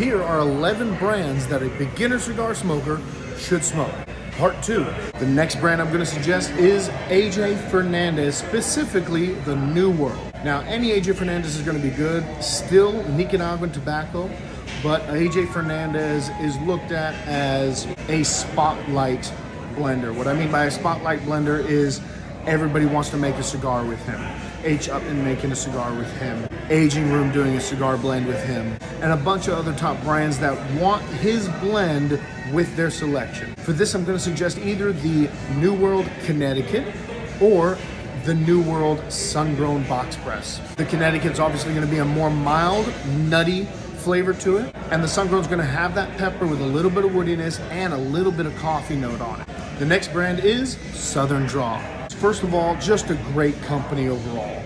Here are 11 brands that a beginner cigar smoker should smoke. Part two. The next brand I'm going to suggest is AJ Fernandez, specifically the New World. Now, any AJ Fernandez is going to be good. Still Nicaraguan tobacco, but AJ Fernandez is looked at as a spotlight blender. What I mean by a spotlight blender is everybody wants to make a cigar with him. H Upmann making a cigar with him. Aging Room doing a cigar blend with him. And a bunch of other top brands that want his blend with their selection. For this, I'm going to suggest either the New World Connecticut or the New World Sun-Grown Box Press. The Connecticut's obviously going to be a more mild, nutty flavor to it, and the Sun-Grown's going to have that pepper with a little bit of woodiness and a little bit of coffee note on it. The next brand is Southern Draw. First of all, just a great company overall.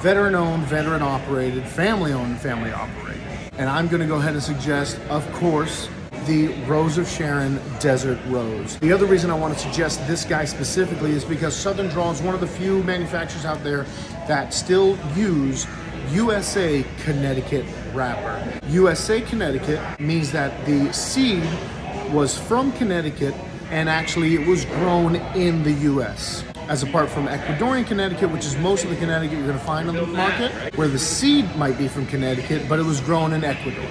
Veteran owned, veteran operated, family owned, family operated. And I'm going to go ahead and suggest, of course, the Rose of Sharon Desert Rose. The other reason I want to suggest this guy specifically is because Southern Draw is one of the few manufacturers out there that still use USA Connecticut wrapper. USA Connecticut means that the seed was from Connecticut and actually it was grown in the US. As apart from Ecuadorian Connecticut, which is most of the Connecticut you're gonna find on the market, where the seed might be from Connecticut, but it was grown in Ecuador.